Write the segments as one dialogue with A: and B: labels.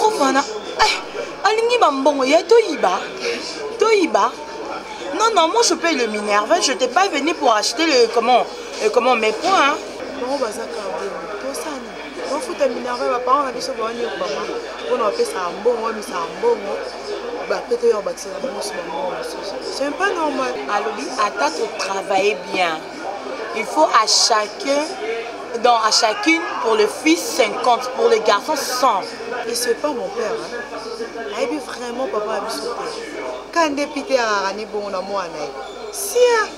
A: ofana eh, alingi bambongo ye toyiba toyiba non non moi je paye le minerve je t'ai pas venu pour acheter le comment euh, comment mes points
B: bofuta minaro ya baparent na biso bawaniokwama mpona bapesaka mbongo bamisaka mbongo bapete oyo bakisaka bangoso bambongo mosusu c'est pas normal
A: alobi ata totravaille bien il faut à chacun dans à chacune pour le fils 50 pour les garçons 100
B: et c'est pas mon père hein? ayebi vraiment papa ya biso te ka nde pite akaka ne bongo na mwana ye sia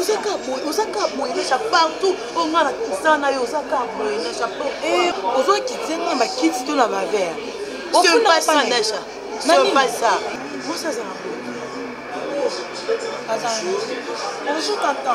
B: oza ka boye oza ka boye na cha partout oyo nga na kisa na yo oza ka boye na cha
A: eh, ozo kiti nga na kiti to na bavere
B: surpasanacha surpasa
A: mwasi azala boye azala
C: ozo tata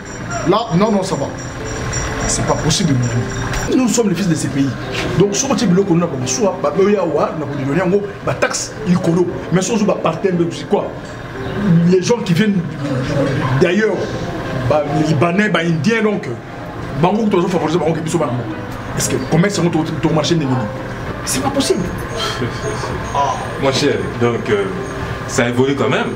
C: Là, non, non, ça va. C'est pas possible, mon Nous sommes les fils de ces pays. Donc, ce que biloko na comme soit, ba oya wa na ko donner yango ba taxe likolo. Mais sozo ba partenaire de quoi Les gens qui viennent d'ailleurs, ba libanais, ba indiens donc bango tozo favoriser bango ke biso ba moko. Est-ce que commerce yango to to marché ndenge nini C'est pas possible.
D: Ah, mon cher, donc euh, ça évolue quand même.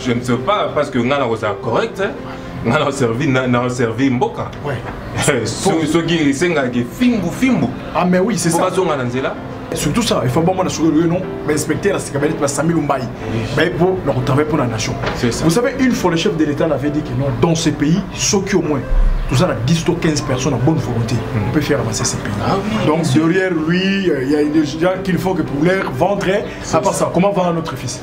D: Je
C: ne
D: sais pas parce que nga na ko sa correct. Hein? nga na servi na na servi mboka
C: ouais
D: eh, soki esengaki fimbu fimbu
C: ah mais oui c'est ça
D: bazonga na
C: nzela surtout ça il faut bon mwana soki oyo non bainspecter na sika baleti basami lumbai baye mpo na kotravaille mpo na nation vous savez une fois le chef de l'état l'avait dit que non dans ce pays soki au moins nous avons 10 ou 15 personnes en bonne volonté hmm. on peut faire avancer ce pays
D: ah
C: donc derrière lui euh, il y a des gens qu'il faut que pour leur ventre à part ça comment va notre fils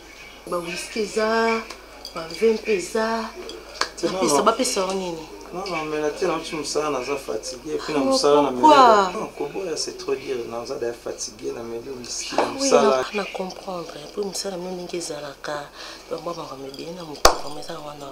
A: ba whisky eza ba vin mpe eza bapesa bapesa yo nini
E: Non, non, mais la tête, tu me sens, naza fatigué. Puis, na musala na
A: mela.
E: Non, koboya, c'est trop dire. Naza d'ailleurs fatigué, na mela, whisky, na
A: musala.
E: Oui,
A: na comprendre. Puis, musala, mimi, ngi zalaka. Bamba, bamba, mebe, na mukuru,
E: meza, wana.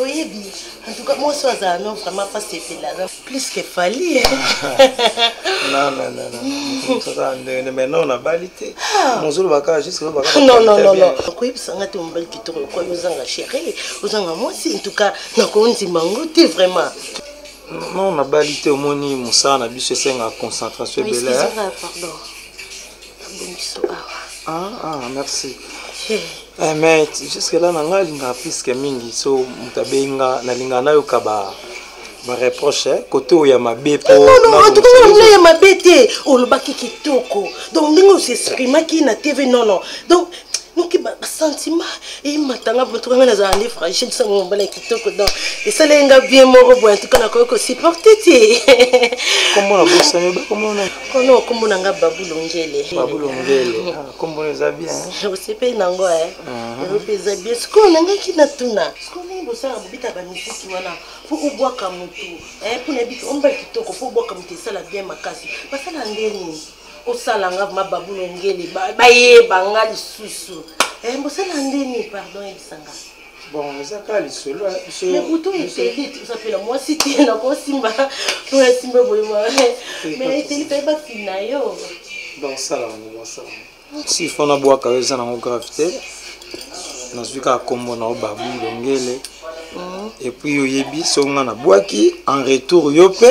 A: oyebi en tout cas mwasi oyo azala no vraiment mpasi epela aza plus que fali
E: nonnnnnn mais non nabali te
A: mozolobaka jusnonnnnn koyebisa nga te mobali kitoko lokola ozanga chéri ozanga mwasi en tout cas nakondima yango te vraiment
E: non nabali te omoni mosala na biso esengaka concentration ebele Ah, ah, merci.
A: Hey.
E: Eh, mais jusque là nanga alingaka plus que mingi so moto abenga nalingaka nayoka ba bareproche eh, kote oyo ya mabe
A: poantukaamina ya mabe te olobaki kitoko donc ndenge osexprimaki na tv nono donc noki basentiment ematanga botoka ngai nazala nde fragile sango mobala ya kitoko don esaleli nga bien moko boye antuka nakoki kosupporte te
E: kombona bosani bakomona
A: kono okombo na nga babu
E: longele babu longele ah, kombo eza bien
A: osepeli na yango e elo mpe eza bien sikoyo nangaki natuna sikoyo ndenge bosala bobita bamisiki wana mpo obwaka motu mpo eh, nayebi omba kitoko mpo obwaka motu esala bien makasi basala nde nini osala nga ma babu na ngele bayeba nga lisusu eh, bosala ndeni pardon yebisa nga
E: bon eza kaka lisolo
A: mais butu eteli ozapela mwasi te nakosimba po nasimba boye mais eteli mpe bafina yo
E: bon sala yango basala si fo nabwaka yo eza nango grave te nazwi kaka nkombo na yo babu longele mm. epuis oyebi so nga nabwaki en retour yo mpe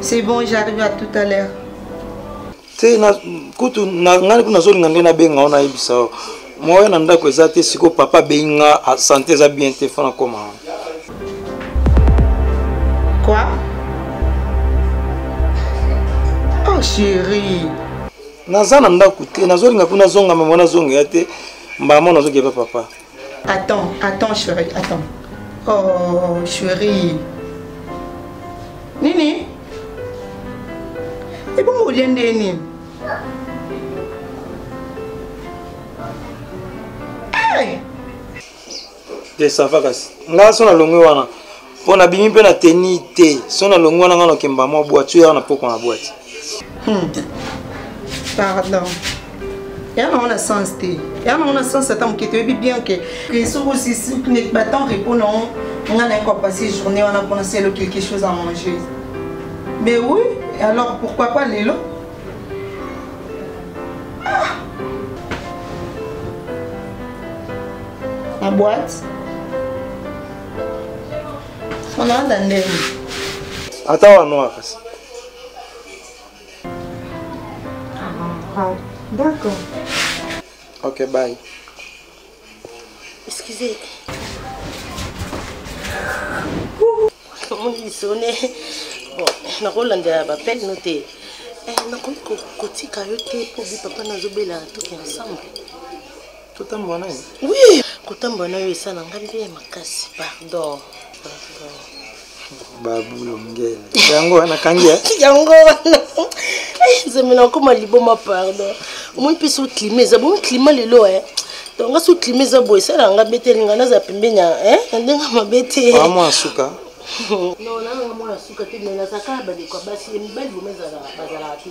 F: C'est bon, j'arrive à tout à l'heure.
E: te na kutu na- ngai kutu nazolinga nde nabenga yo nayebisa yo moya na ndako eza te sikoyo papa abeyi nga a- sante eza bien te fo nakoma awa.
F: Quoi Oh chérie.
E: naza na ndako te nazolinga kuna azonga mama nazongela te mbala moko nazokeba papa
F: Attends, attends chérie, attends. Oh chérie. Nini? Ebongo olie nde nini? Hey!
E: Desava kasi. Nga so na longwe wana. mpo nabimi mpe na teni te so nalongi wana ngai nakemba mwa bwati oyo na pokwa na bwati
F: hmm. pardon ea nango na sens te ea nango na sens ata moke toyebi bien ke soki osisi neti batemp repo nango ngai naye kopase journée wana mpona selo quelque chose à manger mais oui alors pourquoi pas lelo ah. na boite Onaanda ndenge.
E: Ata wa noa kasi.
F: Ah, d'accord.
E: Ok, bye.
A: Excusez. omoni sone bon nakolandela bapele no te eh, nakoki kotika yo te mpo bi papa nazobela toke ensemble
E: totambola na yo
A: oui kotambola na yo esala nga bien makasi pardon pardon
E: babulongele yango wana kangi eh?
A: yango wana eh, nzembe nakoma liboma pardon omoi mpe so klima eza bomi klima lelo eh donc nga so klima eza boye esala nga beteli nga naza pembeni ya ndenge mabe te
E: mwa suka
A: non nanga mwana suka te me nazalaka bandeko ya basi ya mibali boma bazalaka te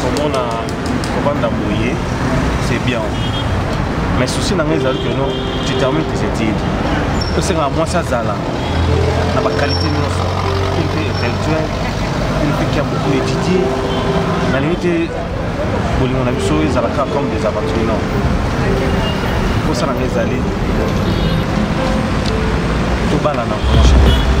G: komona kobanda boye
B: c'est
G: bien mais souci na ngai ezali que non tu termine tes études tosengaka mwasi azala na bakalite nyonso une fille intellectuelle une fille qui a beaucoup étudié nalingi te bolingo na biso ezala kaka comme des aventuriers non mposa na
B: ngai
G: ezali tobalana vraiment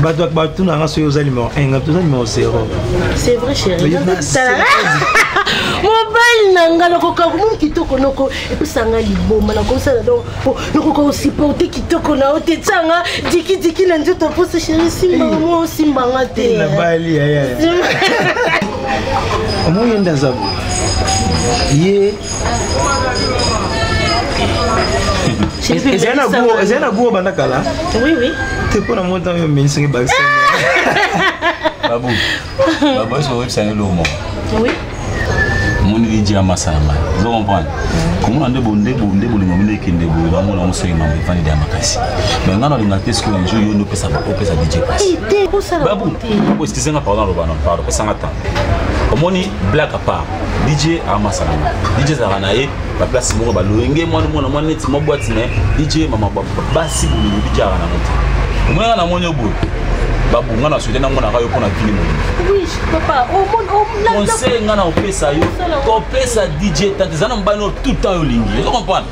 E: bato ya bato na
H: nga
E: soki oza numéro 1 nga toza numéro 0
A: c'est vrai chéri mobali na nga nakoka komoni kitoko noko epesa nga liboma nakosala donc nakoka kosupporte kitoko na yo te tya nga dikidiki na nzoto mposa chéri simba mo osimba
E: nga te omoni ye nde aza ye ezali na goût ezali na goût obanda kala
A: oui oui
E: te mpo na mota oyo omeli soki bakisa
H: babu babu eske oyebisa yo eloko moko
A: oui
H: omoni liji ya masala mai ozo comprendre komona nde bonde bonde bolingo mino ekende boye bango nango soki mambo efandi ya makasi mai ngai nalinga te sikoyo un jour yo nde opesa opesa dj pasi babu oestisenga pardon aloba na pardon pesanga temps omoni black apart dj amasana ah, na dj ezalaka na ye baplace moko baloyenge mwana mwana mwana neti mwa bwati na ye dj mama basi bolingo dj aka na moto omonaka na moni oboye babu nga na souhaite na monaka
A: yo mpona fini
H: molingiconseil nga na kopesa yo kopesa dj tante eza na mobali no tout temps yo olingi ozo comprendre